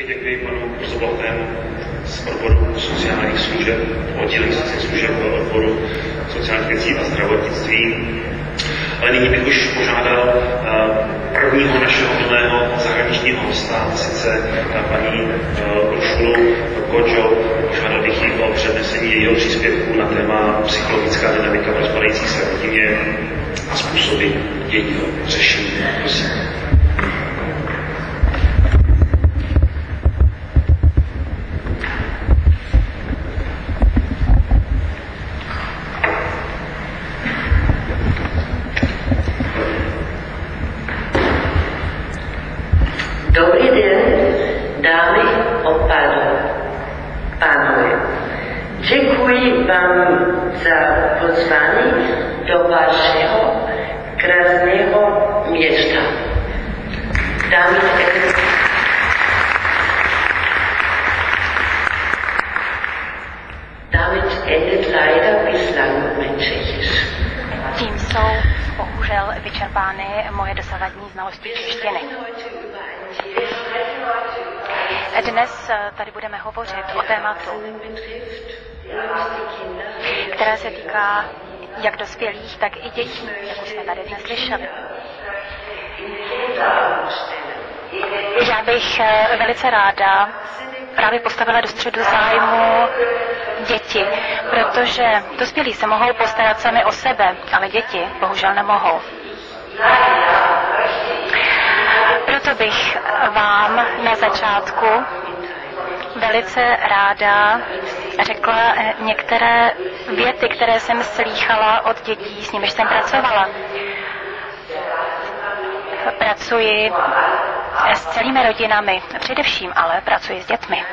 Taky děkuji panu Kozlovatému z odboru sociálních služeb, oddělení sociálních služeb odboru sociálních věcí a zdravotnictví. Ale nyní bych už požádal eh, prvního našeho milého zahraničního hosta, sice paní eh, Uršulu Kočo, požádal bych ji o přednesení jejího příspěvku na téma psychologická dynamika v rozpadající se rodině a způsoby jejího řešení. Prosím. Dobrý den, dámy a pánové. pánové. Děkuji vám za pozvání do vašeho krásného města. Dámy a Damit endet leider bislang mein Tschechisch. Tím jsou bohužel vyčerpány moje dosavadní znalosti češtiny. Dnes eh, tady budeme hovořit o tématu, které se týká jak dospělých, tak i dětí, jak jsme tady dnes slyšeli. Já bych eh, velice ráda právě postavila do středu zájmu děti, protože dospělí se mohou postarat sami o sebe, ale děti bohužel nemohou. Proto bych vám na začátku velice ráda řekla některé věty, které jsem slýchala od dětí, s nimiž jsem pracovala. Pracuji s celými rodinami, především ale pracuji s dětmi.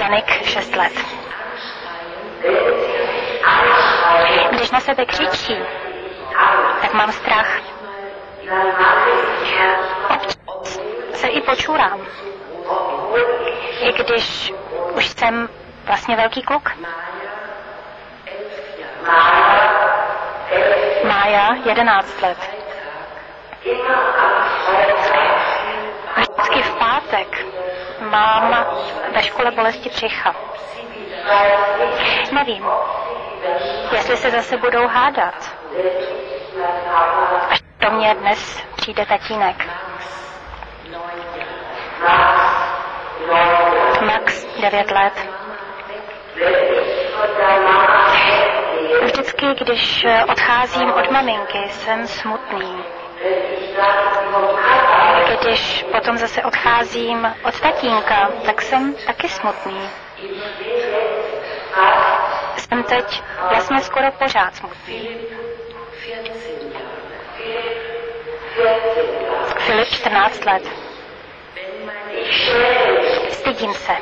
Janik, 6 let. Když na sebe křičí, tak mám strach. Občas se i počurám. I když už jsem vlastně velký kluk. Mája, 11 let. Vždycky v pátek mám ve škole bolesti břicha. Nevím, jestli se zase budou hádat. Až do mě dnes přijde tatínek. Max, 9 let. Vždycky, když odcházím od maminky, jsem smutný. Když potom zase odcházím od tatínka, tak jsem taky smutný. Jsem teď vlastně skoro pořád smutný. Filip 14 let. Stydím se,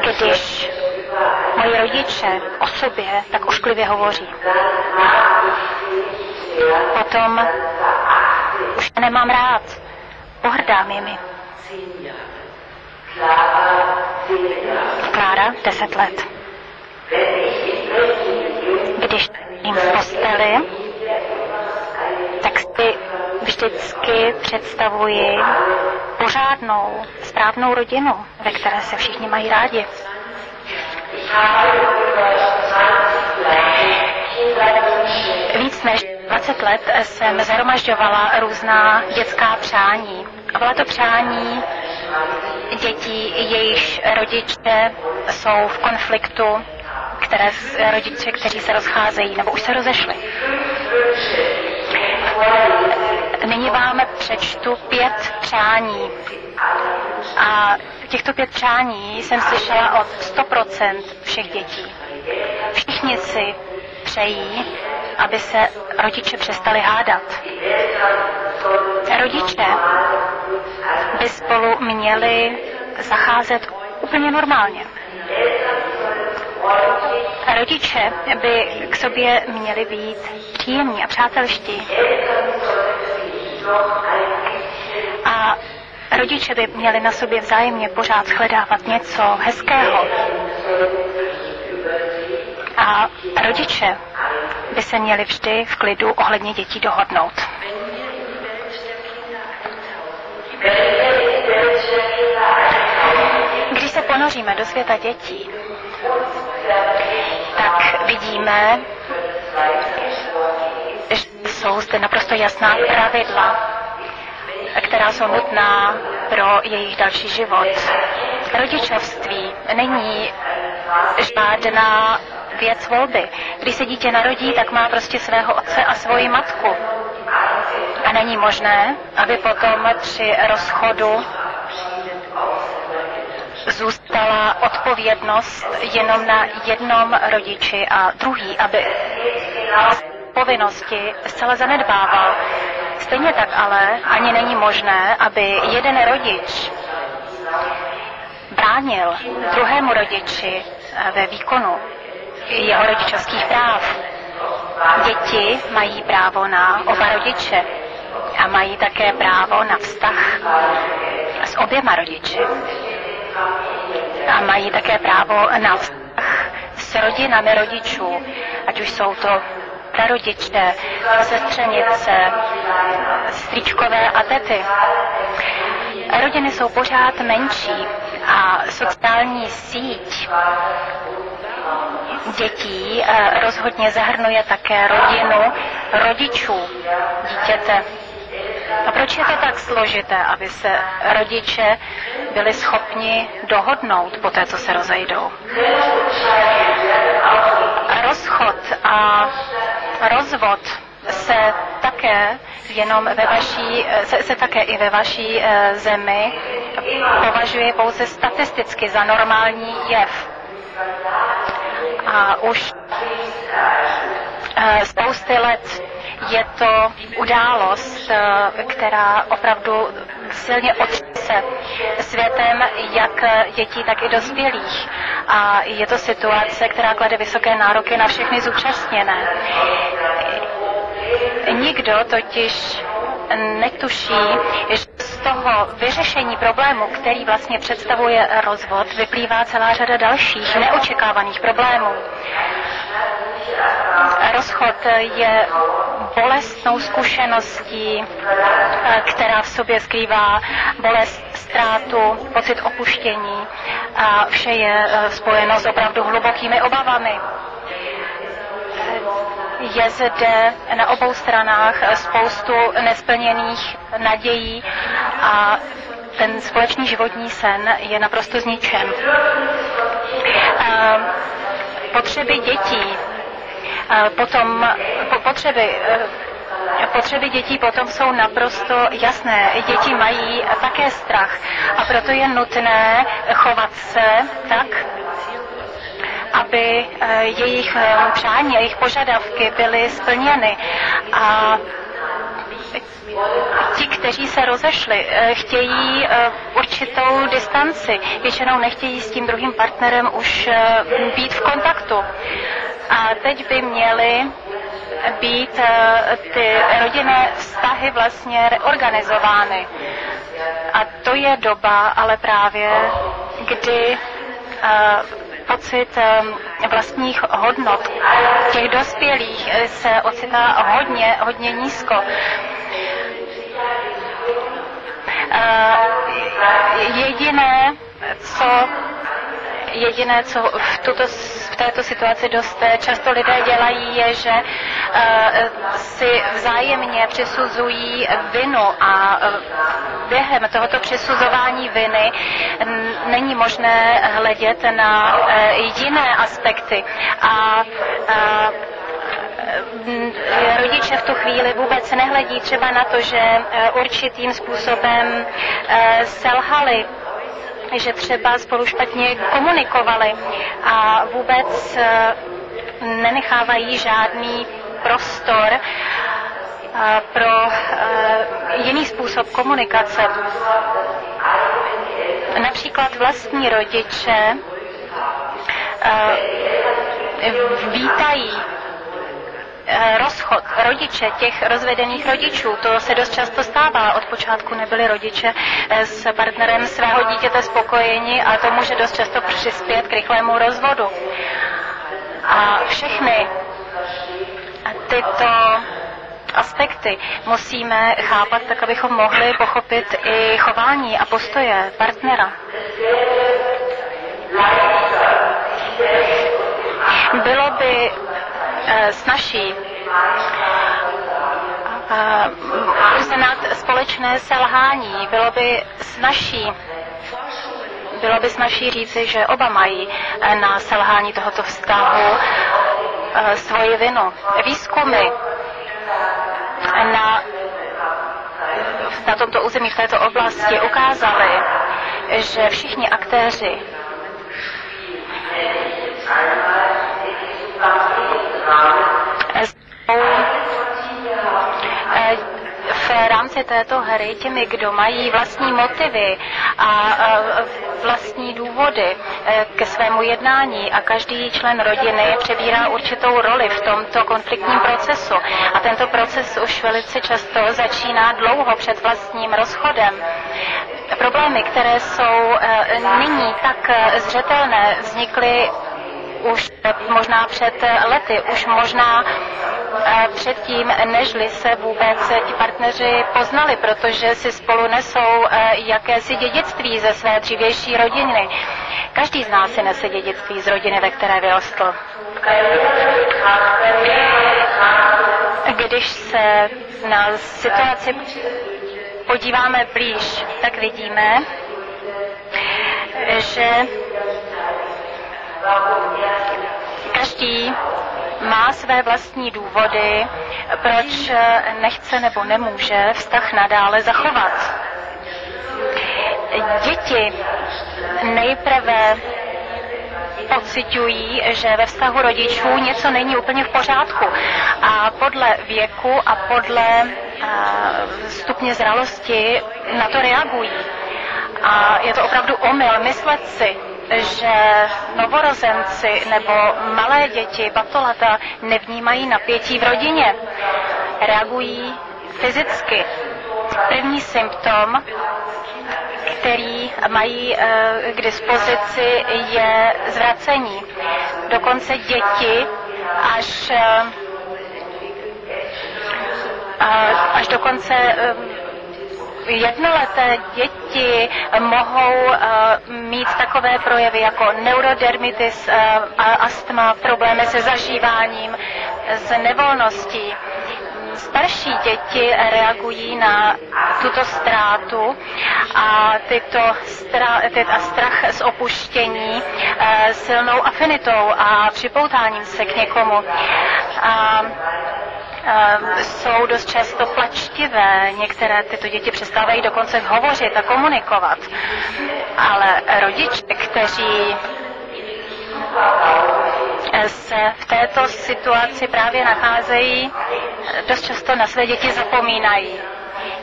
když moji rodiče o sobě tak ošklivě hovoří. Potom už je nemám rád. Pohrdám jimi. Klára, 10 let. Když jim v posteli, tak si vždycky představuji pořádnou, správnou rodinu, ve které se všichni mají rádi. Víc než 20 let jsem zhromažďovala různá dětská přání. A byla to přání dětí, jejichž rodiče jsou v konfliktu, které rodiče, kteří se rozcházejí nebo už se rozešli. Nyní vám přečtu pět přání. A těchto pět přání jsem slyšela od 100% všech dětí. Všichni si přejí, aby se rodiče přestali hádat. Rodiče by spolu měli zacházet úplně normálně. Rodiče by k sobě měli být příjemní a přátelští. A rodiče by měli na sobě vzájemně pořád shledávat něco hezkého. A rodiče by se měli vždy v klidu ohledně dětí dohodnout. Když se ponoříme do světa dětí, tak vidíme, jsou zde naprosto jasná pravidla, která jsou nutná pro jejich další život. Rodičovství není žádná věc volby. Když se dítě narodí, tak má prostě svého otce a svoji matku. A není možné, aby potom při rozchodu zůstala odpovědnost jenom na jednom rodiči a druhý, aby povinnosti zcela zanedbával. Stejně tak ale ani není možné, aby jeden rodič bránil druhému rodiči ve výkonu jeho rodičovských práv. Děti mají právo na oba rodiče a mají také právo na vztah s oběma rodiči. A mají také právo na vztah s rodinami rodičů, ať už jsou to prarodiče, sestřenice, stričkové a tety. Rodiny jsou pořád menší a sociální síť dětí eh, rozhodně zahrnuje také rodinu rodičů dítěte. A proč je to tak složité, aby se rodiče byli schopni dohodnout po té, co se rozejdou? Rozchod a rozvod se také jenom ve vaší, se, se také i ve vaší eh, zemi považuje pouze statisticky za normální jev. A už eh, spousty let je to událost, eh, která opravdu silně otřese světem jak dětí, tak i dospělých. A je to situace, která klade vysoké nároky na všechny zúčastněné. Nikdo totiž netuší, že z toho vyřešení problému, který vlastně představuje rozvod, vyplývá celá řada dalších neočekávaných problémů. Rozchod je bolestnou zkušeností, která v sobě skrývá bolest ztrátu, pocit opuštění a vše je spojeno s opravdu hlubokými obavami je zde na obou stranách spoustu nesplněných nadějí a ten společný životní sen je naprosto zničen. Potřeby dětí, potom potřeby Potřeby dětí potom jsou naprosto jasné. Děti mají také strach a proto je nutné chovat se tak, aby eh, jejich eh, přání, jejich požadavky byly splněny. A ti, kteří se rozešli, eh, chtějí určitou distanci. Většinou nechtějí s tím druhým partnerem už být v kontaktu. A teď by měly být ty rodinné vztahy vlastně reorganizovány. A to je doba, ale právě kdy pocit ehm, vlastních hodnot těch dospělých eh, se ocitá hodně, hodně nízko. Eh, jediné, co jediné, co v, tuto, v této situaci dost často lidé dělají, je, že uh, si vzájemně přisuzují vinu a uh, během tohoto přisuzování viny není možné hledět na jiné aspekty. A rodiče v tu chvíli vůbec nehledí třeba na to, že určitým způsobem selhali že třeba spolu špatně komunikovali a vůbec eh, nenechávají žádný prostor eh, pro eh, jiný způsob komunikace. Například vlastní rodiče vítají rozchod rodiče těch rozvedených rodičů. To se dost často stává. Od počátku nebyli rodiče eh, s partnerem svého dítěte spokojeni a to může dost často přispět k rychlému rozvodu. A všechny tyto aspekty musíme chápat tak, abychom mohli pochopit i chování a postoje partnera. Bylo by eh, snažší eh, uznat společné selhání. Bylo by snažší bylo by snažší říci, že oba mají eh, na selhání tohoto vztahu svoji vinu. Výzkumy na, na tomto území, v této oblasti ukázaly, že všichni aktéři v rámci této hry těmi, kdo mají vlastní motivy a vlastní důvody e, ke svému jednání a každý člen rodiny přebírá určitou roli v tomto konfliktním procesu. A tento proces už velice často začíná dlouho před vlastním rozchodem. Problémy, které jsou e, nyní tak e, zřetelné, vznikly už možná před lety, už možná eh, předtím, nežli se vůbec ti partneři poznali, protože si spolu nesou eh, jakési dědictví ze své dřívější rodiny. Každý z nás si nese dědictví z rodiny, ve které vyrostl. Když se na situaci podíváme blíž, tak vidíme, že Každý má své vlastní důvody, proč nechce nebo nemůže vztah nadále zachovat. Děti nejprve pocitují, že ve vztahu rodičů něco není úplně v pořádku. A podle věku a podle stupně zralosti na to reagují. A je to opravdu omyl myslet si, že novorozenci nebo malé děti, batolata, nevnímají napětí v rodině. Reagují fyzicky. První symptom, který mají eh, k dispozici, je zvracení. Dokonce děti až eh, až dokonce eh, jednoleté děti mohou uh, mít takové projevy jako neurodermitis, uh, astma, problémy se zažíváním, s nevolností. Starší děti reagují na tuto ztrátu a tyto stra, a strach z opuštění uh, silnou afinitou a připoutáním se k někomu. Ehm, jsou dost často plačtivé. Některé tyto děti přestávají dokonce hovořit a komunikovat. Ale rodiče, kteří se v této situaci právě nacházejí, dost často na své děti zapomínají.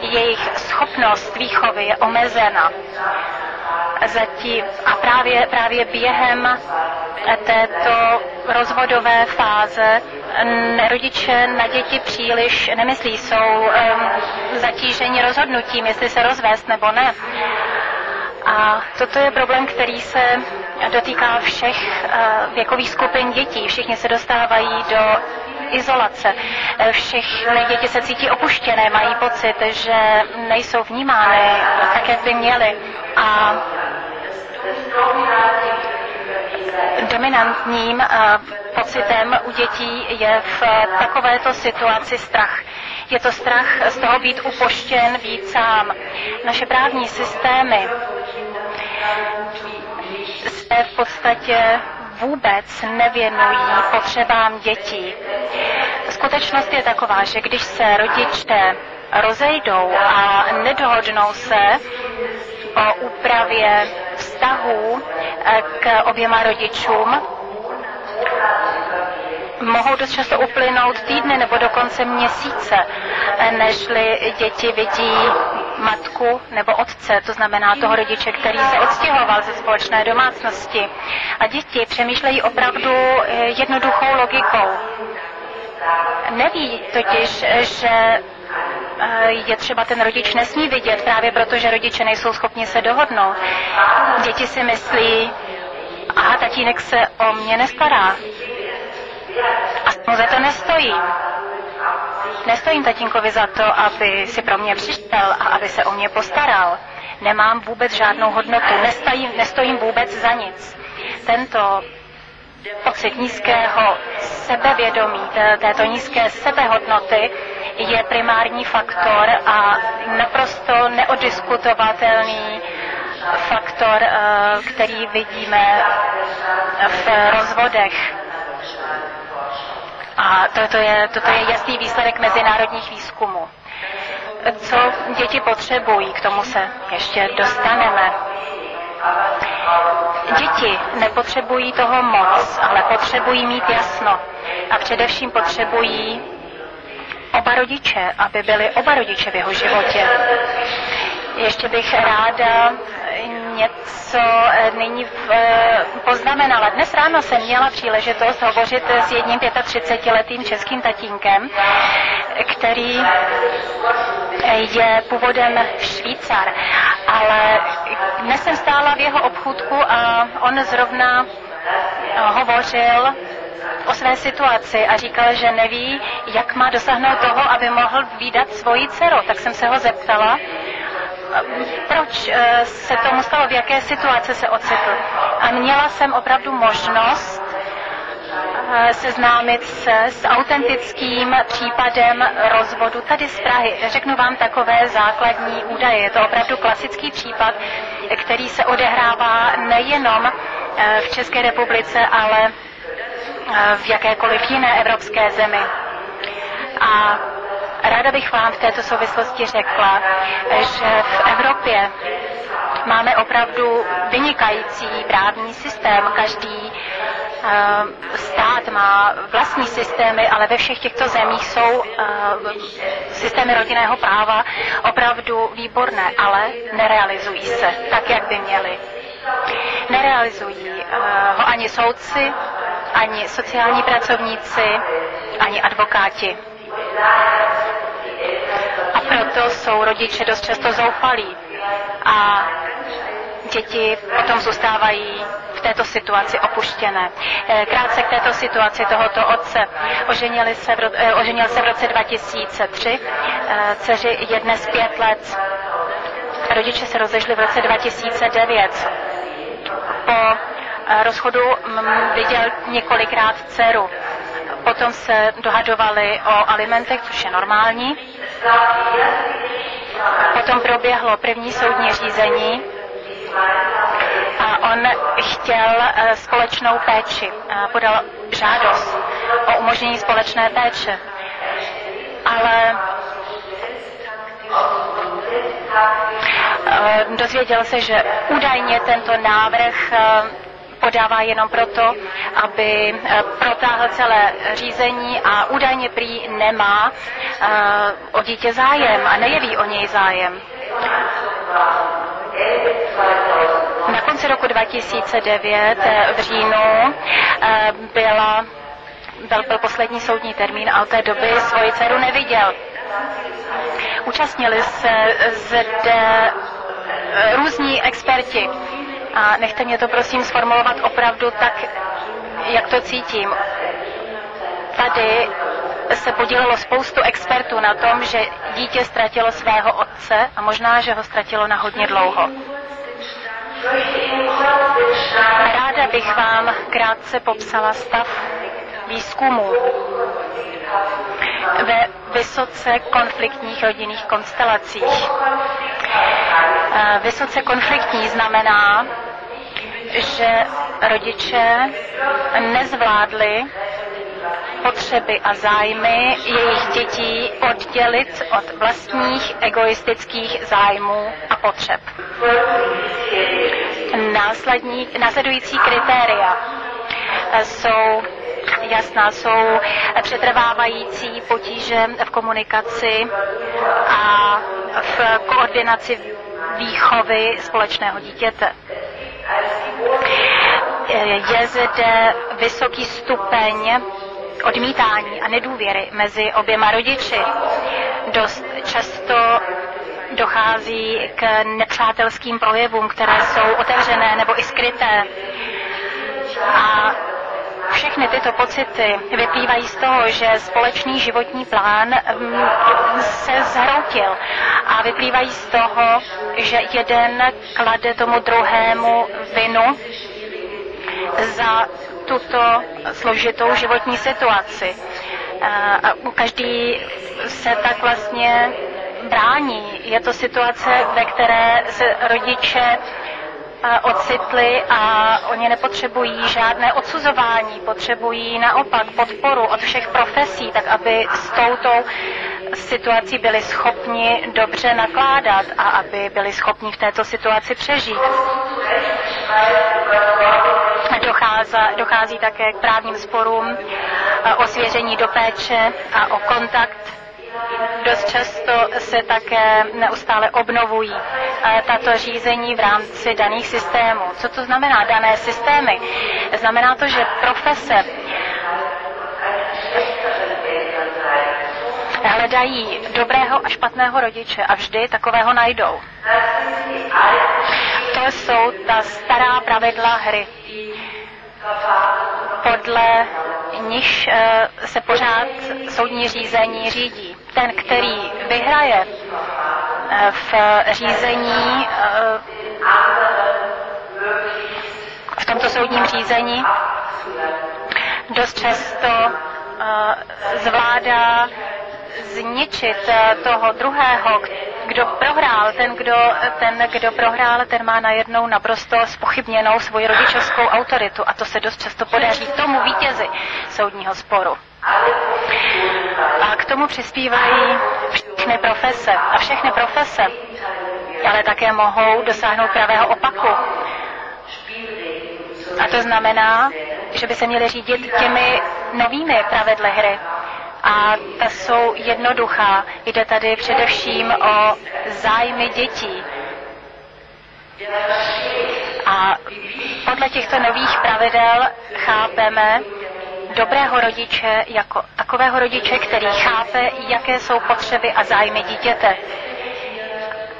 Jejich schopnost výchovy je omezena. Zatím a právě, právě během této rozvodové fáze rodiče na děti příliš nemyslí, jsou um, zatíženi rozhodnutím, jestli se rozvést nebo ne. A toto je problém, který se dotýká všech uh, věkových skupin dětí. Všichni se dostávají do izolace. Všechny děti se cítí opuštěné, mají pocit, že nejsou vnímány tak, jak by měly. A dominantním eh, pocitem u dětí je v takovéto situaci strach. Je to strach z toho být upoštěn, být sám. Naše právní systémy se v podstatě vůbec nevěnují potřebám dětí. Skutečnost je taková, že když se rodiče rozejdou a nedohodnou se o úpravě vztahů eh, k oběma rodičům, mohou dost často uplynout týdny nebo dokonce měsíce, eh, nežli děti vidí matku nebo otce, to znamená toho rodiče, který se odstěhoval ze společné domácnosti. A děti přemýšlejí opravdu eh, jednoduchou logikou. Neví totiž, že je třeba ten rodič nesmí vidět, právě proto, že rodiče nejsou schopni se dohodnout. Děti si myslí, aha, tatínek se o mě nestará. A za to nestojí. Nestojím tatínkovi za to, aby si pro mě přišel a aby se o mě postaral. Nemám vůbec žádnou hodnotu, nestojím, nestojím vůbec za nic. tento pocit nízkého sebevědomí, této nízké sebehodnoty, je primární faktor a naprosto neodiskutovatelný faktor, eh, který vidíme v rozvodech. A toto je, toto je jasný výsledek mezinárodních výzkumů. Co děti potřebují, k tomu se ještě dostaneme. Děti nepotřebují toho moc, ale potřebují mít jasno. A především potřebují oba rodiče, aby byli oba rodiče v jeho životě. Ještě bych ráda něco eh, nyní eh, poznamenala. Dnes ráno jsem měla příležitost hovořit s jedním 35-letým českým tatínkem, který je původem Švýcar, ale dnes jsem stála v jeho obchůdku a on zrovna hovořil o své situaci a říkal, že neví, jak má dosáhnout toho, aby mohl výdat svoji dceru. Tak jsem se ho zeptala, proč eh, se tomu stalo, v jaké situaci se ocitl. A měla jsem opravdu možnost eh, seznámit se s autentickým případem rozvodu tady z Prahy. Řeknu vám takové základní údaje. Je to opravdu klasický případ, který se odehrává nejenom eh, v České republice, ale v jakékoliv jiné evropské zemi. A Ráda bych vám v této souvislosti řekla, že v Evropě máme opravdu vynikající právní systém. Každý uh, stát má vlastní systémy, ale ve všech těchto zemích jsou uh, systémy rodinného práva opravdu výborné, ale nerealizují se tak, jak by měly. Nerealizují uh, ho ani soudci, ani sociální pracovníci, ani advokáti. A proto jsou rodiče dost často zoufalí. A děti potom zůstávají v této situaci opuštěné. Eh, krátce k této situaci tohoto otce. Oženili se v, eh, oženil se v roce 2003, eh, dceři je dnes pět let. Rodiče se rozežli v roce 2009. Po rozchodu mm, viděl několikrát dceru. Potom se dohadovali o alimentech, což je normální. Potom proběhlo první soudní řízení a on chtěl eh, společnou péči. Podal žádost o umožnění společné péče. Ale eh, dozvěděl se, že údajně tento návrh eh, podává jenom proto, aby eh, protáhl celé řízení a údajně prý nemá eh, o dítě zájem a nejeví o něj zájem. Na konci roku 2009 eh, v říjnu byla, byl, byl poslední soudní termín a od té doby svoji dceru neviděl. Účastnili se zde různí experti a nechte mě to prosím sformulovat opravdu tak, jak to cítím. Tady se podílelo spoustu expertů na tom, že dítě ztratilo svého otce a možná, že ho ztratilo na hodně dlouho. Ráda bych vám krátce popsala stav výzkumu ve vysoce konfliktních rodinných konstelacích. Vysoce konfliktní znamená, že rodiče nezvládli potřeby a zájmy jejich dětí oddělit od vlastních egoistických zájmů a potřeb. Následní, následující kritéria jsou jasná, jsou přetrvávající potíže v komunikaci a v koordinaci výchovy společného dítěte. Je zde vysoký stupeň odmítání a nedůvěry mezi oběma rodiči. Dost často dochází k nepřátelským projevům, které jsou otevřené nebo i skryté. A všechny tyto pocity vyplývají z toho, že společný životní plán mm, se zhroutil a vyplývají z toho, že jeden klade tomu druhému vinu za tuto složitou životní situaci. A každý se tak vlastně brání. Je to situace, ve které se rodiče ocitli a oni nepotřebují žádné odsuzování, potřebují naopak podporu od všech profesí, tak aby s touto situací byli schopni dobře nakládat a aby byli schopni v této situaci přežít. Dochází, dochází také k právním sporům o svěření do péče a o kontakt Dost často se také neustále obnovují tato řízení v rámci daných systémů. Co to znamená dané systémy? Znamená to, že profese hledají dobrého a špatného rodiče a vždy takového najdou. To jsou ta stará pravidla hry, podle níž eh, se pořád soudní řízení řídí. Ten, který vyhraje eh, v řízení, eh, v tomto soudním řízení, dost často zvládá zničit eh, toho druhého, kdo prohrál, ten kdo, ten, kdo prohrál, ten má najednou naprosto spochybněnou svoji rodičovskou autoritu a to se dost často podaří tomu vítězi soudního sporu. A k tomu přispívají všechny profese. A všechny profese ale také mohou dosáhnout pravého opaku. A to znamená, že by se měly řídit těmi novými pravidly hry a ta jsou jednoduchá. Jde tady především o zájmy dětí. A podle těchto nových pravidel chápeme dobrého rodiče jako takového rodiče, který chápe, jaké jsou potřeby a zájmy dítěte.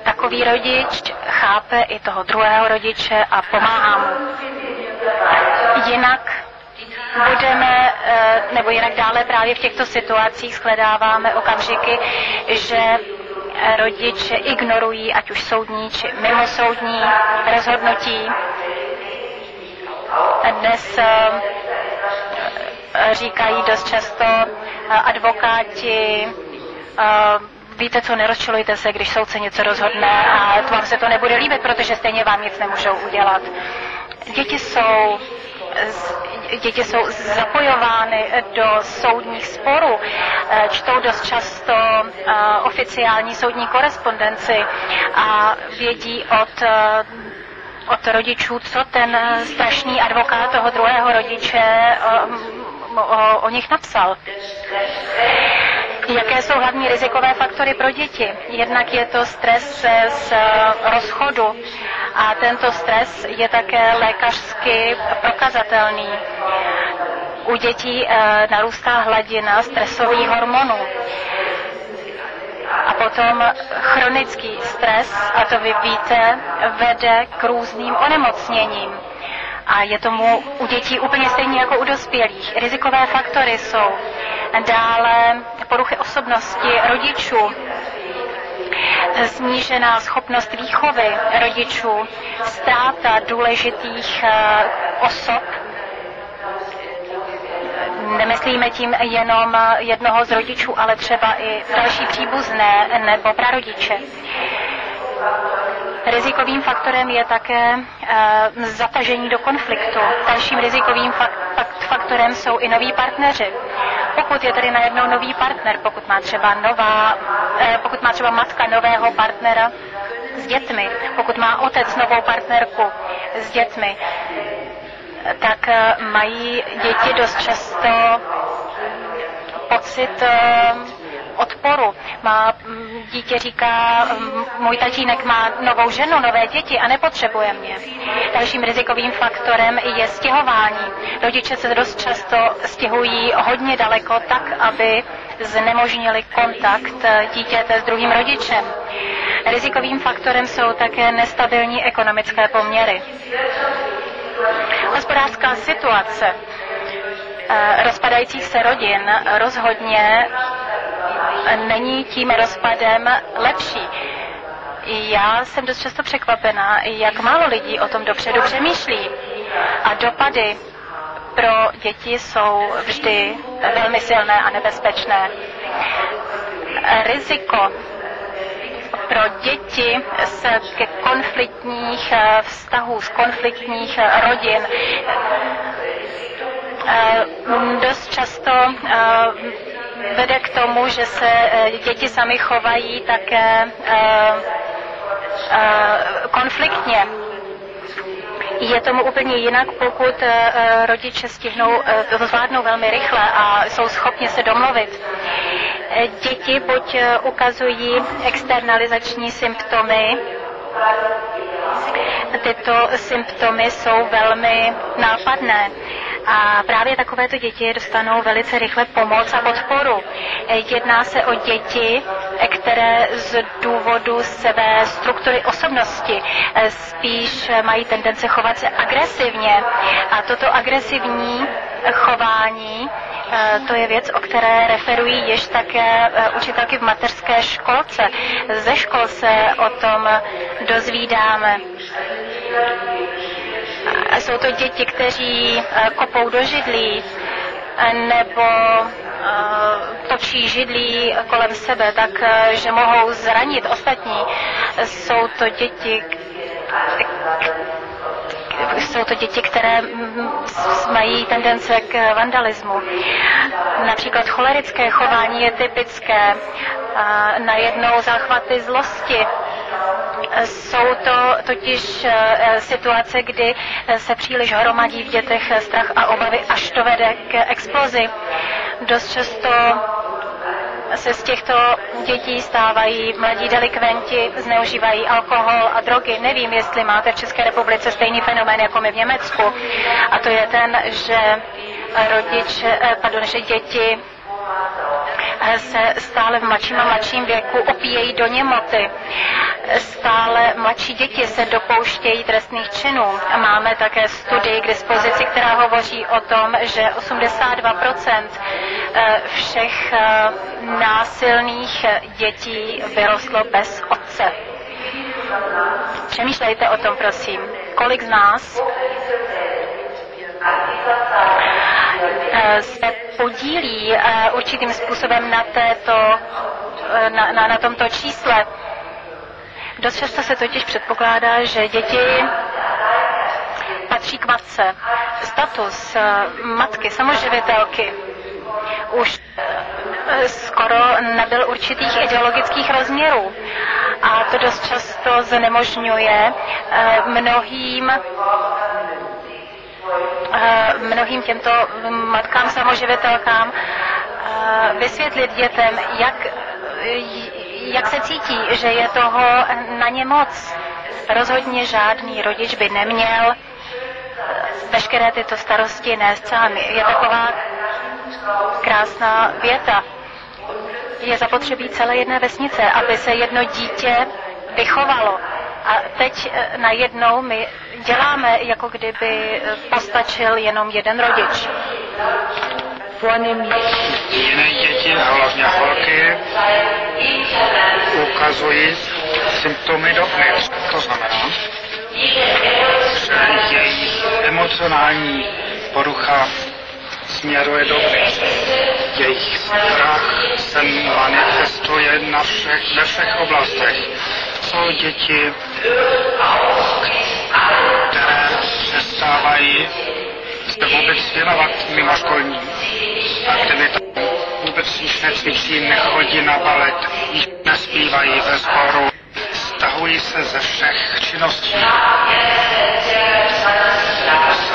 Takový rodič chápe i toho druhého rodiče a pomáhá mu. Jinak budeme, eh, nebo jinak dále právě v těchto situacích shledáváme okamžiky, že rodiče ignorují ať už soudní či mimosoudní rozhodnutí. Dnes eh, říkají dost často advokáti, víte co, nerozčilujte se, když soudce něco rozhodne a vám se to nebude líbit, protože stejně vám nic nemůžou udělat. Děti jsou děti jsou zapojovány do soudních sporů, eh, čtou dost často eh, oficiální soudní korespondenci a vědí od eh, od rodičů, co ten strašný advokát toho druhého rodiče o, o, nich napsal. Jaké jsou hlavní rizikové faktory pro děti? Jednak je to stres z rozchodu a tento stres je také lékařsky prokazatelný. U dětí eh, narůstá hladina stresových hormonů. A potom chronický stres, a to vy víte, vede k různým onemocněním. A je tomu u dětí úplně stejně jako u dospělých. Rizikové faktory jsou dále poruchy osobnosti rodičů, snížená schopnost výchovy rodičů, ztráta důležitých eh, osob. Nemyslíme tím jenom jednoho z rodičů, ale třeba i další příbuzné nebo prarodiče. Rizikovým faktorem je také e, zatažení do konfliktu. Dalším rizikovým faktorem jsou i noví partneři. Pokud je tady najednou nový partner, pokud má třeba nová, e, pokud má třeba matka nového partnera s dětmi, pokud má otec novou partnerku s dětmi, tak e, mají děti dost často pocit odporu. Má, mm, dítě říká, mm, můj tatínek má novou ženu, nové děti a nepotřebuje mě. Dalším rizikovým faktorem je stěhování. Rodiče se dost často stěhují hodně daleko tak, aby znemožnili kontakt dítěte s druhým rodičem. Rizikovým faktorem jsou také nestabilní ekonomické poměry. Hospodářská situace eh, rozpadajících se rodin rozhodně není tím rozpadem lepší. Já jsem dost často překvapená, jak málo lidí o tom dopředu přemýšlí. A dopady pro děti jsou vždy velmi silné a nebezpečné. Riziko pro děti z konfliktních eh, vztahů, z konfliktních eh, rodin eh, dost často vede k tomu, že se děti sami chovají také konfliktně. Je tomu úplně jinak, pokud rodiče stihnou, to zvládnou velmi rychle a jsou schopni se domluvit děti buď eh, ukazují externalizační symptomy, tyto symptomy jsou velmi nápadné. A právě takovéto děti dostanou velice rychle pomoc a podporu. Jedná se o děti, které z důvodu své struktury osobnosti eh, spíš mají tendence chovat se agresivně. A toto agresivní chování to je věc, o které referují již také učitelky v mateřské školce. Ze škol se o tom dozvídáme. Jsou to děti, kteří eh, kopou do židlí nebo točí židlí kolem sebe, tak, že mohou zranit ostatní. Jsou to děti, jsou to děti, které mají tendence k vandalismu. Například cholerické chování je typické. Najednou záchvaty zlosti. Jsou to totiž e, situace, kdy se příliš hromadí v dětech strach a obavy, až to vede k explozi. Dost často se z těchto dětí stávají mladí delikventi, zneužívají alkohol a drogy. Nevím, jestli máte v České republice stejný fenomén jako my v Německu. A to je ten, že rodič, eh, pardon, že děti se stále v mladším a mladším věku opíjejí do němoty. Stále mladší děti se dopouštějí trestných činů. Máme také studii k dispozici, která hovoří o tom, že 82% eh, všech eh, násilných dětí vyrostlo bez otce. Přemýšlejte o tom, prosím. Kolik z nás Eh, se podílí eh, určitým způsobem na, této, eh, na, na, na tomto čísle. Dost často se totiž předpokládá, že děti patří k matce. Status matky, samoživitelky už skoro nebyl určitých ideologických rozměrů. A to dost často znemožňuje mnohým Eh, mnohým těmto matkám samoživitelkám eh, vysvětlit dětem, jak, jak se cítí, že je toho na ně moc. Rozhodně žádný rodič by neměl veškeré tyto starosti nést sám. Je taková krásná věta. Je zapotřebí celé jedné vesnice, aby se jedno dítě vychovalo. A teď eh, najednou my děláme, jako kdyby eh, postačil jenom jeden rodič. Jiné děti, hlavně holky, ukazují symptomy dovnitř. To znamená, že jejich emocionální porucha směruje dovnitř. Jejich strach se manifestuje na všech, ve všech oblastech. Jsou děti, které přestávají se vůbec věnovat mimoškolní aktivitám. Vůbec již necvičí, nechodí na balet, již nespívají ve sboru, stahují se ze všech činností.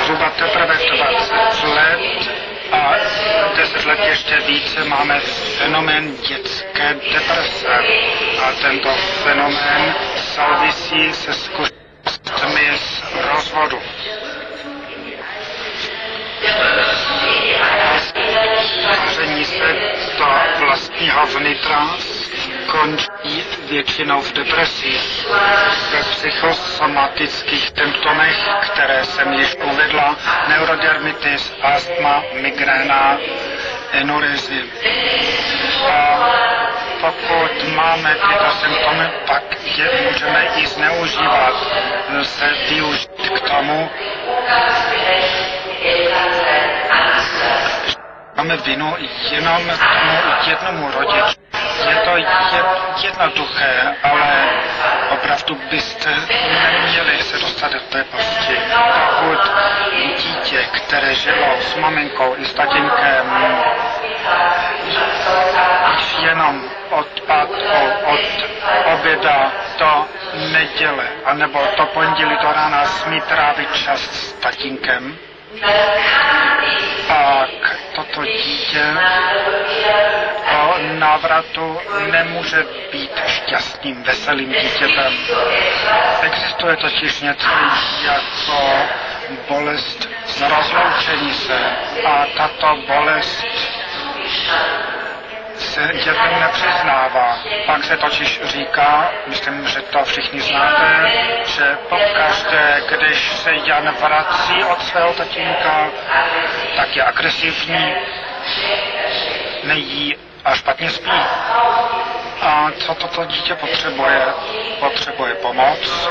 Zhruba teprve 20 let a 10 let ještě více máme fenomén dětské deprese. A tento fenomén souvisí se zkušenostmi z rozvodu. Vaření se do vlastního vnitra končí většinou v depresích, ve psychosomatických symptomech, které jsem již uvedla, neurodermitis, astma, migréna, enurezy. A pokud máme tyto symptomy, pak je můžeme i zneužívat, se využít k tomu, máme vinu jenom tomu jednomu rodiči. Je to jednoduché, ale opravdu byste neměli se dostat do té pasti. Pokud dítě, které žilo s maminkou i s tatínkem, jenom od pátku, od oběda do neděle, anebo to pondělí do rána smí trávit čas s tatínkem, dítě po návratu nemůže být šťastným, veselým dítětem. Existuje totiž něco jako bolest z rozloučení se a tato bolest se dětem nepřiznává. Pak se totiž říká, myslím, že to všichni znáte, že pokaždé, když se Jan vrací od svého tatínka, tak je agresivní, nejí a špatně spí. A co toto dítě potřebuje? Potřebuje pomoc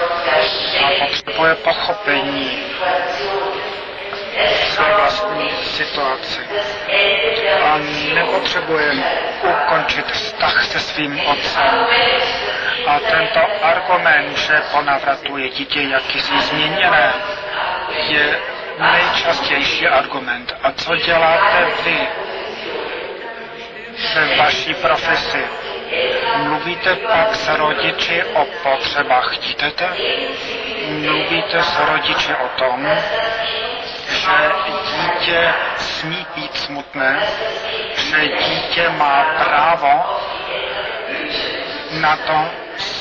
a potřebuje pochopení své situaci. A nepotřebujeme ukončit vztah se svým otcem. A tento argument, že po navratu je dítě jakýsi změněné, je nejčastější argument. A co děláte vy ve vaší profesi? Mluvíte pak s rodiči o potřebách dítěte? Mluvíte s rodiči o tom, že dítě smí být smutné, že dítě má právo na to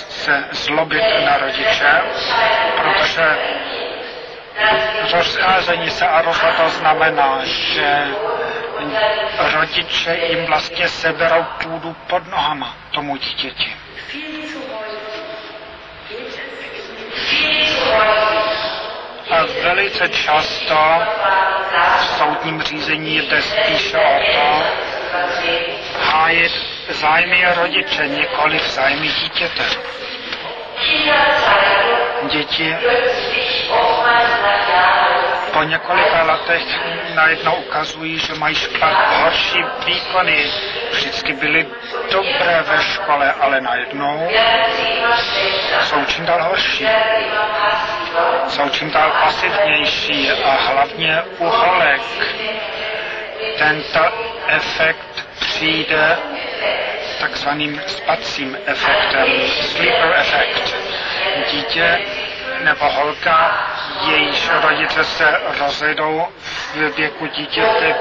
se zlobit na rodiče, protože rozcházení se a rozvod znamená, že rodiče jim vlastně seberou půdu pod nohama tomu dítěti. A velice často v soudním řízení jde spíše o to hájit zájmy rodiče, nikoli v zájmy dítěte. Děti po několika letech najednou ukazují, že mají špat horší výkony. Vždycky byly dobré ve škole, ale najednou jsou čím dál horší. Jsou čím dál pasivnější a hlavně u holek tento efekt přijde takzvaným spacím efektem, sleeper efekt. Dítě nebo holka, jejíž rodiče se rozejdou v věku dítěte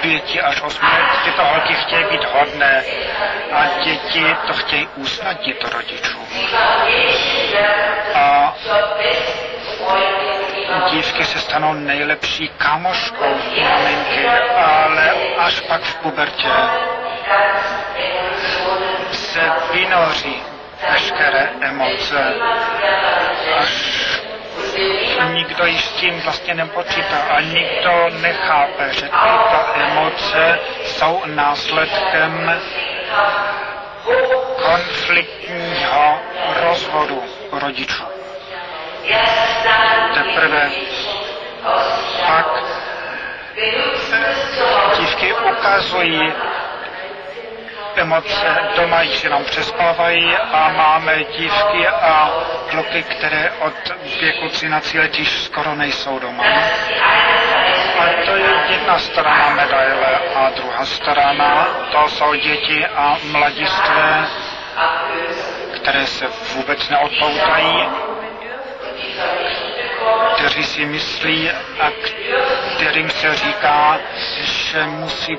pěti až osmi let. Tyto holky chtějí být hodné a děti to chtějí usnadnit rodičům. A dívky se stanou nejlepší kámoškou maminky, ale až pak v pubertě se vynoří veškeré emoce, až nikdo již s tím vlastně nepočítá a nikdo nechápe, že tyto emoce jsou následkem konfliktního rozvodu rodičů. Teprve pak dívky ukazují emoce doma již jenom přespávají a máme dívky a kluky, které od věku 13 let již skoro nejsou doma. A to je jedna strana medaile a druhá strana, to jsou děti a mladistvé, které se vůbec neodpoutají, kteří si myslí a kterým se říká, že musí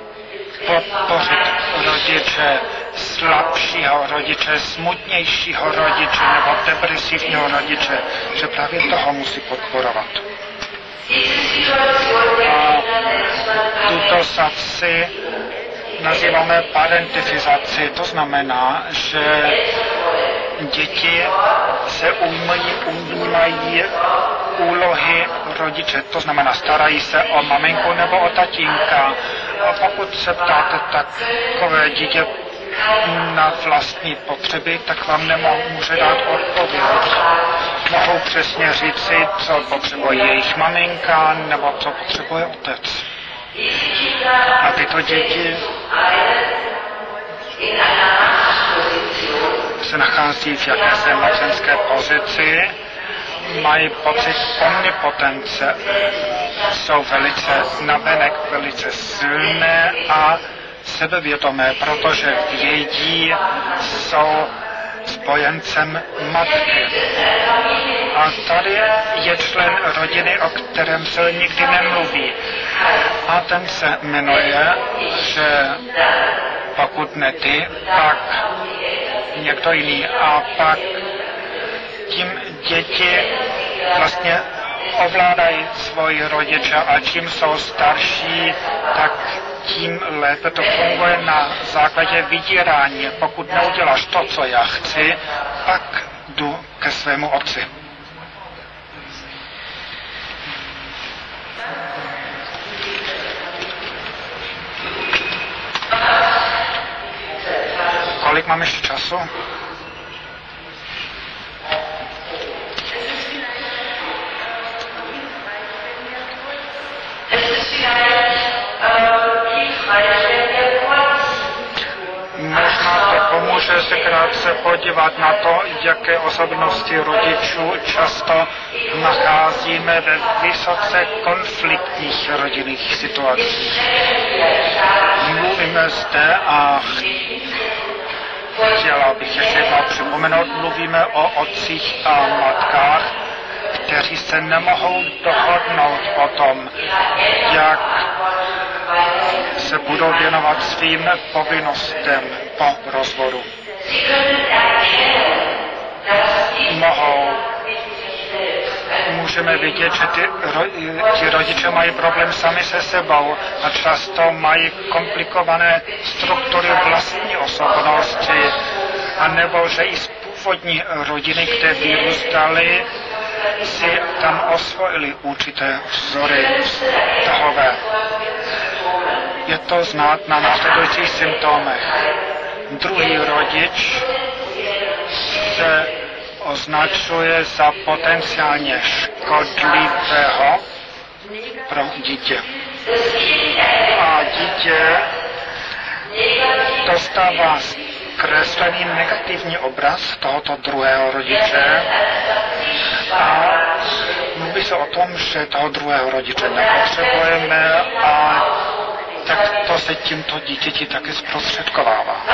podpořit rodiče slabšího rodiče, smutnějšího rodiče nebo depresivního rodiče, že právě toho musí podporovat. A tuto saci nazýváme parentifizaci, to znamená, že děti se ujímají, ujímají úlohy rodiče, to znamená starají se o maminku nebo o tatínka. A pokud se ptáte takové dítě na vlastní potřeby, tak vám nemůže dát odpověď. Mohou přesně říci, co potřebuje jejich maminka nebo co potřebuje otec. A tyto děti se nachází v jakési mocenské pozici, mají pocit omnipotence, jsou velice navenek, velice silné a sebevědomé, protože vědí, jsou spojencem matky. A tady je člen rodiny, o kterém se nikdy nemluví. A ten se jmenuje, že pokud ne ty, pak někdo jiný. A pak tím děti vlastně ovládají svoji rodiče a čím jsou starší, tak tím lépe to funguje na základě vydírání. Pokud neuděláš to, co já chci, pak jdu ke svému otci. Kolik máme ještě času? Možná to pomůže se krátce podívat na to, jaké osobnosti rodičů často nacházíme ve vysoce konfliktních rodinných situacích. Mluvíme zde a chtěla bych ještě jednou připomenout, mluvíme o otcích a matkách, kteří se nemohou dohodnout o tom, jak se budou věnovat svým povinnostem po rozvodu. Mohou můžeme vidět, že ty, ro, ti rodiče mají problém sami se sebou a často mají komplikované struktury vlastní osobnosti, anebo že i z původní rodiny, kde vyrůstali, si tam osvojili určité vzory tahové. Je to znát na následujících symptomech. Druhý rodič se označuje za potenciálně škodlivého pro dítě. A dítě dostává zkreslený negativní obraz tohoto druhého rodiče a mluví se o tom, že toho druhého rodiče nepotřebujeme a tak to se tímto dítěti také zprostředkovává.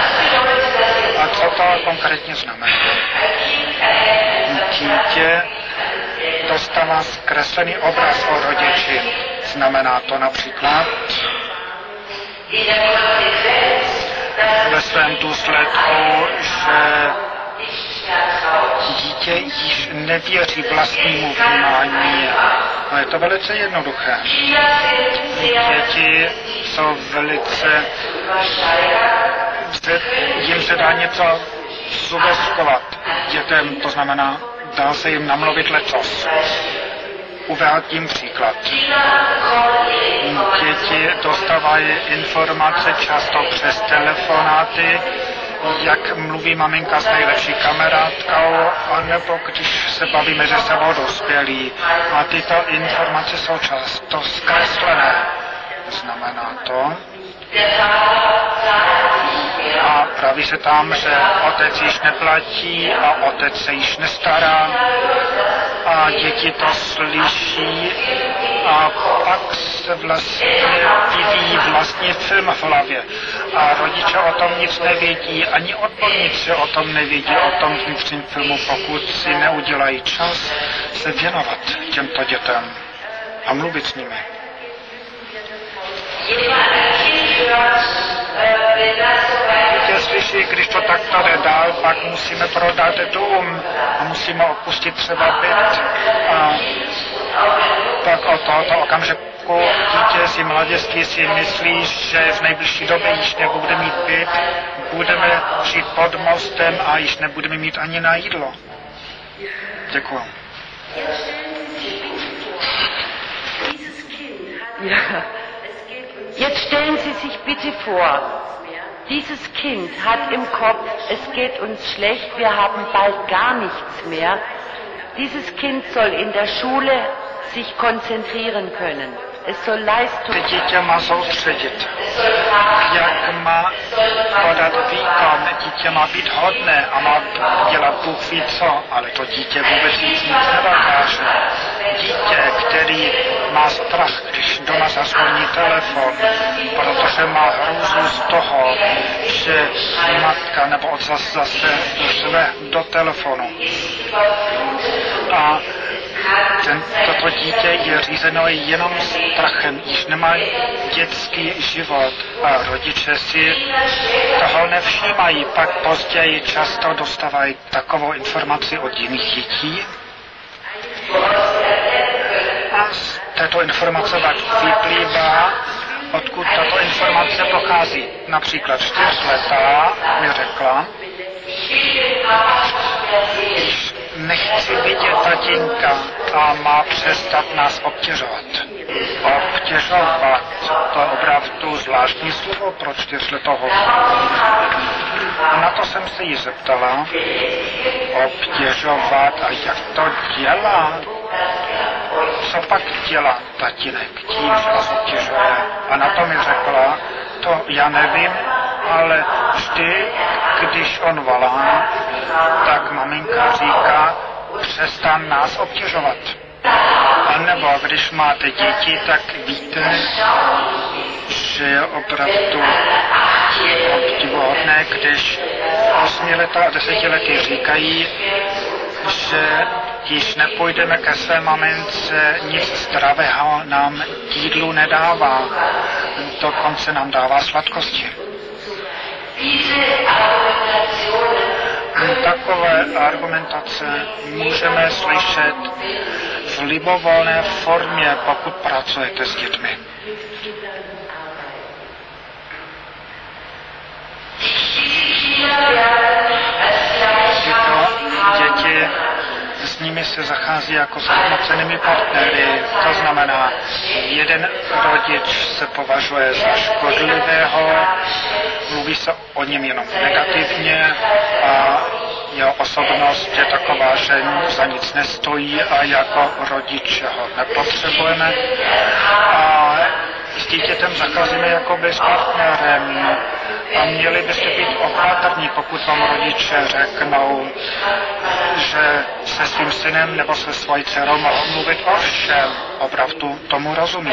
A co to konkrétně znamená? Dítě dostává zkreslený obraz o rodiči. Znamená to například ve svém důsledku, že dítě již nevěří vlastnímu vnímání. A je to velice jednoduché. Děti jsou velice... Jim se dá něco sugestovat dětem, to znamená, dá se jim namluvit lecos. Uvádím příklad. Děti dostávají informace často přes telefonáty, jak mluví maminka s nejlepší kamarádkou, anebo když se bavíme se sebou dospělí. A tyto informace jsou často zkreslené. Znamená to, a praví se tam, že otec již neplatí a otec se již nestará a děti to slyší a pak se vlastně vyvíjí vlastně film v hlavě. A rodiče o tom nic nevědí, ani odborníci o tom nevědí, o tom vnitřním filmu, pokud si neudělají čas se věnovat těmto dětem a mluvit s nimi. Dítě slyší, když to takto dál, pak musíme prodat dům a musíme opustit třeba byt. A pak o tohoto okamžiku dítě si mladiství si myslí, že v nejbližší době již nebude mít byt, budeme žít pod mostem a již nebudeme mít ani na jídlo. Děkuji. Ja. Jetzt stellen Sie sich bitte vor, dieses Kind hat im Kopf, es geht uns schlecht, wir haben bald gar nichts mehr. Dieses Kind soll in der Schule sich konzentrieren können. Dítě má soustředit, jak má podat výkon, dítě má být hodné a má dělat Bůh ví co, ale to dítě vůbec nic, nic nedokáže. Dítě, který má strach, když doma zazvoní telefon, protože má hrůzu z toho, že matka nebo otec zase řve do telefonu. A ten, toto dítě je řízeno jenom strachem, již nemá dětský život a rodiče si toho nevšímají, pak později často dostávají takovou informaci od jiných dětí. A z této informace pak vyplývá, odkud tato informace pochází. Například čtyřletá mi řekla, nechci vidět tatínka a má přestat nás obtěžovat. Obtěžovat, to je opravdu zvláštní slovo pro čtyřletého. A na to jsem se jí zeptala, obtěžovat a jak to dělá? Co pak dělá tatínek tím, že vás obtěžuje? A na to mi řekla, to já nevím, ale vždy, když on volá, tak maminka říká, přestan nás obtěžovat. A nebo když máte děti, tak víte, že je opravdu obdivuhodné, když osmiletá a desetiletí říkají, že již nepůjdeme ke své mamince, nic zdravého nám jídlu nedává, dokonce nám dává sladkosti. Takové argumentace můžeme slyšet v libovolné formě, pokud pracujete s dětmi. Tyto děti nimi se zachází jako s rovnocenými partnery. To znamená, jeden rodič se považuje za škodlivého, mluví se o něm jenom negativně a jeho osobnost je taková, že za nic nestojí a jako rodiče ho nepotřebujeme. A s dítětem zacházíme jako by s partnerem a měli byste být opatrní, pokud vám rodiče řeknou, že se svým synem nebo se svojí dcerou mohou mluvit o všem. Opravdu tomu rozumí.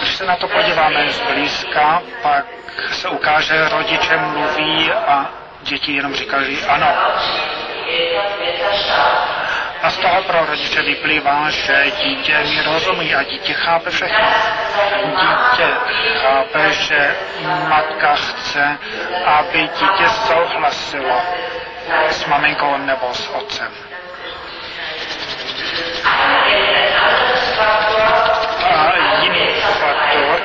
Když se na to podíváme zblízka, pak se ukáže, rodiče mluví a děti jenom říkají ano. A z toho pro rodiče vyplývá, že dítě mi rozumí a dítě chápe všechno. Dítě chápe, že matka chce, aby dítě souhlasilo s maminkou nebo s otcem. A jiný faktor,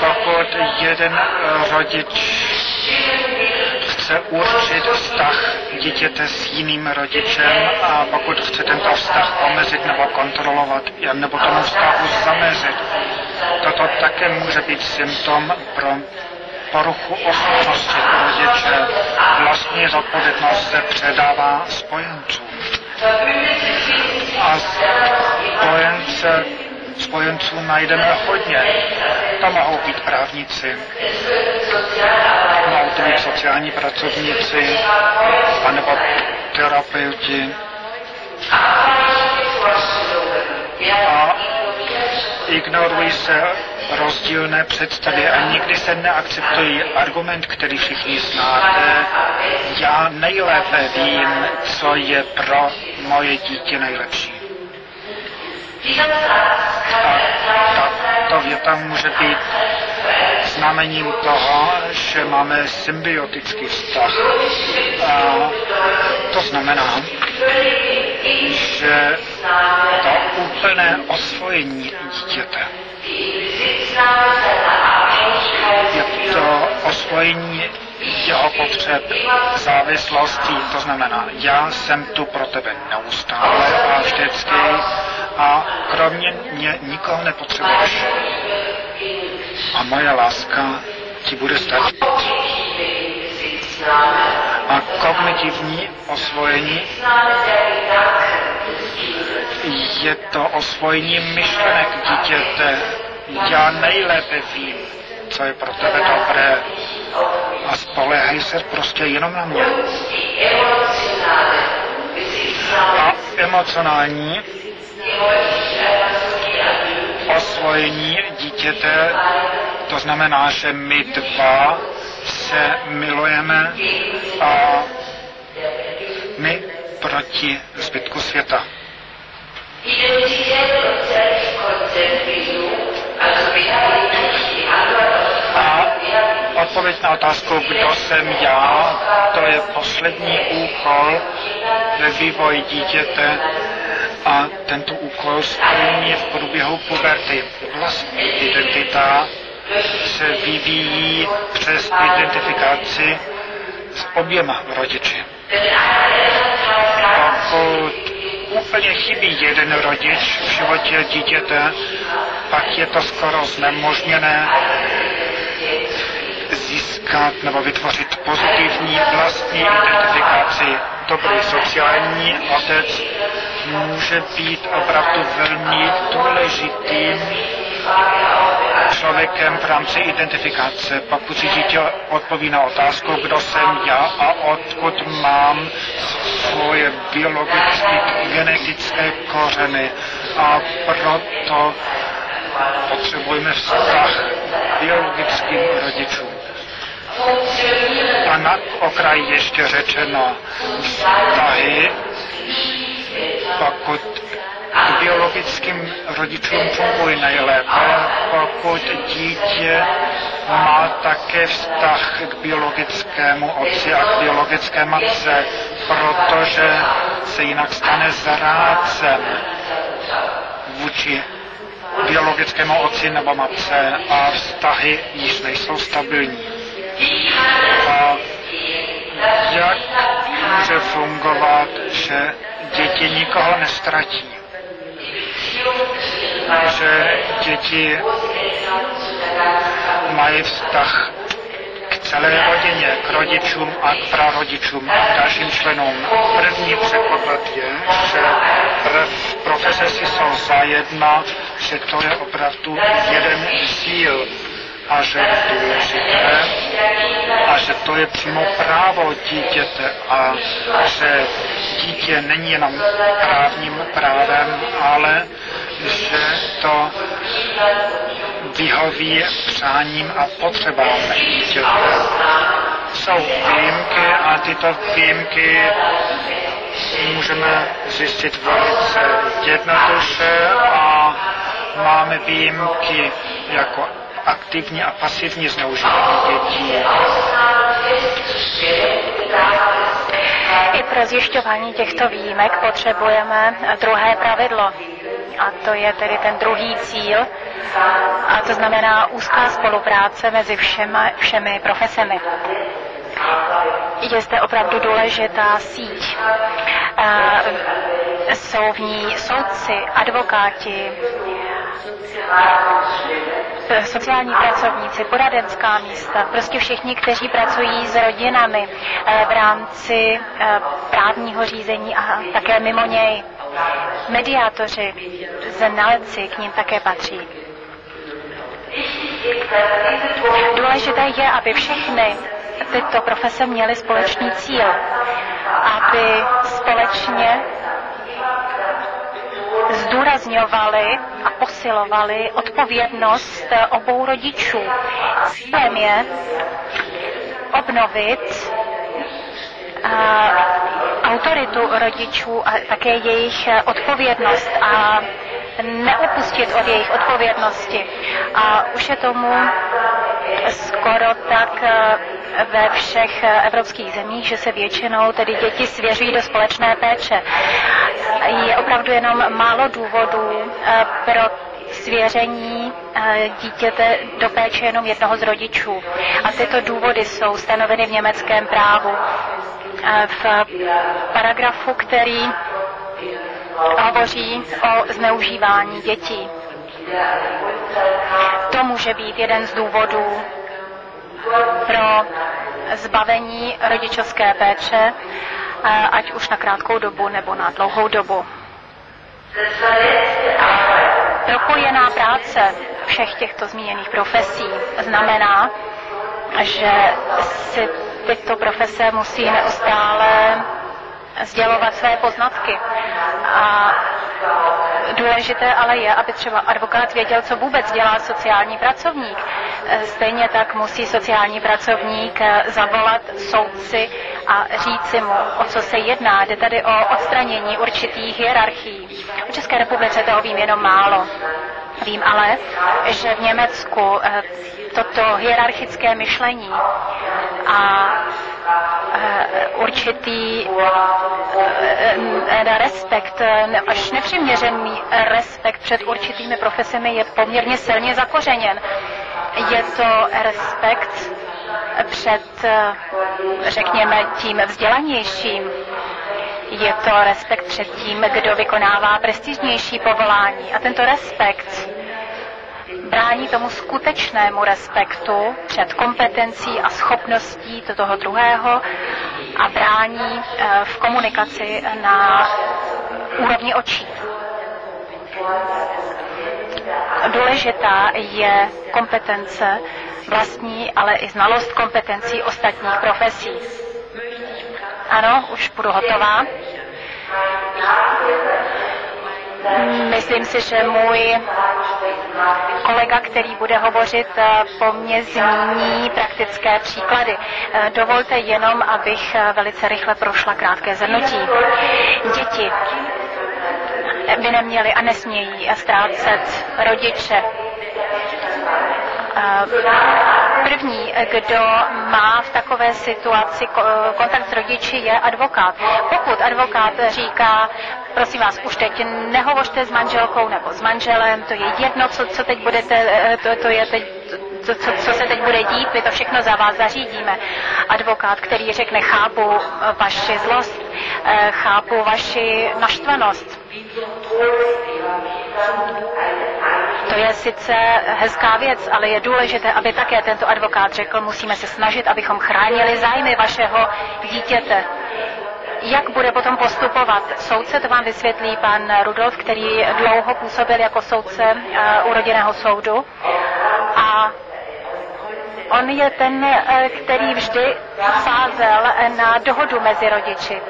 pokud jeden rodič chce určit vztah dítěte s jiným rodičem a pokud chce tento vztah omezit nebo kontrolovat, nebo tomu vztahu zamezit, toto také může být symptom pro poruchu osobnosti rodiče. Vlastní zodpovědnost se předává spojencům. A spojence spojenců najdeme hodně. To mohou být právníci, sociální pracovníci, anebo terapeuti. A ignorují se rozdílné představy a nikdy se neakceptují argument, který všichni znáte. Já nejlépe vím, co je pro moje dítě nejlepší. A tato věta může být znamením toho, že máme symbiotický vztah. A to znamená, že to úplné osvojení dítěte je to osvojení jeho potřeb závislostí, to znamená, já jsem tu pro tebe neustále a vždycky a kromě mě nikoho nepotřebuješ. A moje láska ti bude stačit. A kognitivní osvojení je to osvojení myšlenek dítěte. Já nejlépe vím, co je pro tebe dobré a spolehaj se prostě jenom na mě. A emocionální osvojení dítěte, to znamená, že my dva se milujeme a my proti zbytku světa. A odpověď na otázku, kdo jsem já, to je poslední úkol ve vývoji dítěte a tento úkol splní v průběhu puberty. Vlastní identita se vyvíjí přes identifikaci s oběma rodiči. Pokud úplně chybí jeden rodič v životě dítěte, pak je to skoro znemožněné získat nebo vytvořit pozitivní vlastní identifikaci. Dobrý sociální otec může být opravdu velmi důležitým člověkem v rámci identifikace. Pokud si dítě odpoví na otázku, kdo jsem já a odkud mám svoje biologické, genetické kořeny. A proto potřebujeme vztah biologickým rodičům. A na okraj ještě řečeno vztahy, pokud biologickým rodičům fungují nejlépe, pokud dítě má také vztah k biologickému otci a k biologické matce, protože se jinak stane zrádcem vůči biologickému otci nebo matce a vztahy již nejsou stabilní. A jak může fungovat, že děti nikoho nestratí? Že děti mají vztah k celé rodině, k rodičům a k prarodičům a k dalším členům. První předpoklad je, že profese jsou zajedna, že to je opravdu jeden cíl a že je důležité a že to je přímo právo dítěte a že dítě není jenom právním právem, ale že to vyhoví přáním a potřebám dítěte. Jsou výjimky a tyto výjimky můžeme zjistit velice jednoduše a máme výjimky jako aktivní a pasivní zneužívání dětí. I pro zjišťování těchto výjimek potřebujeme druhé pravidlo. A to je tedy ten druhý cíl, a to znamená úzká spolupráce mezi všema, všemi profesemi. Je zde opravdu důležitá síť. Jsou v ní soudci, advokáti, sociální pracovníci, poradenská místa, prostě všichni, kteří pracují s rodinami v rámci právního řízení a také mimo něj. Mediátoři, znalci k ním také patří. Důležité je, aby všechny tyto profese měly společný cíl, aby společně zdůrazňovali a posilovali odpovědnost obou rodičů. Cílem je obnovit autoritu rodičů a také jejich odpovědnost a neupustit od jejich odpovědnosti. A už je tomu skoro tak ve všech evropských zemích, že se většinou tedy děti svěří do společné péče. Je opravdu jenom málo důvodů pro svěření dítěte do péče jenom jednoho z rodičů. A tyto důvody jsou stanoveny v německém právu v paragrafu, který hovoří o zneužívání dětí. To může být jeden z důvodů pro zbavení rodičovské péče, ať už na krátkou dobu nebo na dlouhou dobu. Propojená práce všech těchto zmíněných profesí znamená, že si tyto profese musí neustále sdělovat své poznatky. A důležité ale je, aby třeba advokát věděl, co vůbec dělá sociální pracovník. Stejně tak musí sociální pracovník zavolat soudci a říci mu, o co se jedná. Jde tady o odstranění určitých hierarchií. V České republice toho vím jenom málo. Vím ale, že v Německu eh, toto hierarchické myšlení a určitý eh, respekt, až nepřiměřený respekt před určitými profesemi je poměrně silně zakořeněn. Je to respekt před, řekněme, tím vzdělanějším. Je to respekt před tím, kdo vykonává prestižnější povolání. A tento respekt brání tomu skutečnému respektu před kompetencí a schopností toho druhého a brání eh, v komunikaci na úrovni očí. Důležitá je kompetence vlastní, ale i znalost kompetencí ostatních profesí. Ano, už budu hotová. Myslím si, že můj kolega, který bude hovořit po mně, zmíní praktické příklady. Dovolte jenom, abych velice rychle prošla krátké zhrnutí. Děti by neměly a nesmějí ztrácet rodiče První, kdo má v takové situaci kontakt s rodiči, je advokát. Pokud advokát říká, prosím vás, už teď nehovořte s manželkou nebo s manželem, to je jedno, co, co teď budete, to, to je teď to, co, co se teď bude dít, my to všechno za vás zařídíme. Advokát, který řekne, chápu vaši zlost, eh, chápu vaši naštvanost. To je sice hezká věc, ale je důležité, aby také tento advokát řekl, musíme se snažit, abychom chránili zájmy vašeho dítěte. Jak bude potom postupovat soudce, to vám vysvětlí pan Rudolf, který dlouho působil jako soudce eh, u rodinného soudu. A on je ten, eh, který vždy sázel na dohodu mezi rodiči.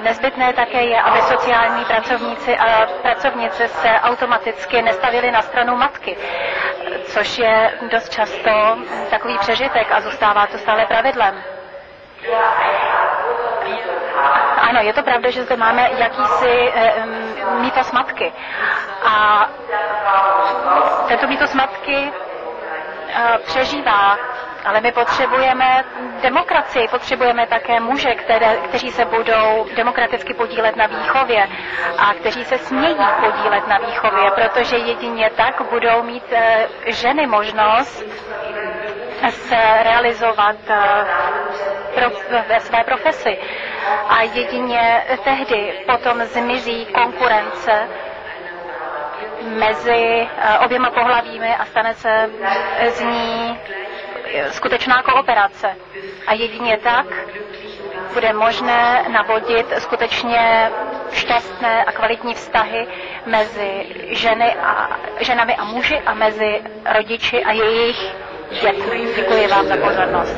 Nezbytné také je, aby sociální pracovníci a pracovnice se automaticky nestavili na stranu matky, což je dost často takový přežitek a zůstává to stále pravidlem. Ano, je to pravda, že zde máme jakýsi e, mýtos matky. A tento mýtos matky e, přežívá ale my potřebujeme demokracii, potřebujeme také muže, které, kteří se budou demokraticky podílet na výchově a kteří se smějí podílet na výchově, protože jedině tak budou mít e, ženy možnost se realizovat e, pro, ve své profesi. A jedině tehdy potom zmizí konkurence mezi e, oběma pohlavími a stane se z ní skutečná kooperace. A jedině tak bude možné navodit skutečně šťastné a kvalitní vztahy mezi ženy a, ženami a muži a mezi rodiči a jejich dětmi. Děkuji vám za pozornost.